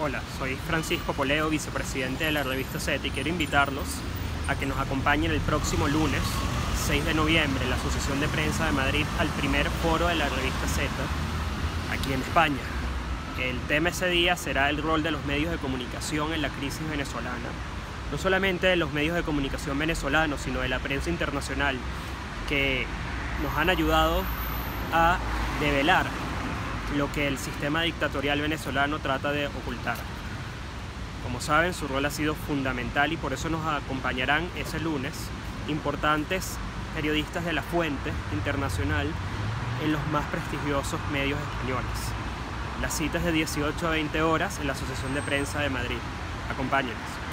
Hola, soy Francisco Poleo, vicepresidente de la revista Z y quiero invitarlos a que nos acompañen el próximo lunes, 6 de noviembre, en la Asociación de Prensa de Madrid al primer foro de la revista Z, aquí en España. El tema ese día será el rol de los medios de comunicación en la crisis venezolana. No solamente de los medios de comunicación venezolanos, sino de la prensa internacional, que nos han ayudado a develar lo que el sistema dictatorial venezolano trata de ocultar. Como saben, su rol ha sido fundamental y por eso nos acompañarán ese lunes importantes periodistas de la fuente internacional en los más prestigiosos medios españoles. La cita es de 18 a 20 horas en la Asociación de Prensa de Madrid. Acompáñenos.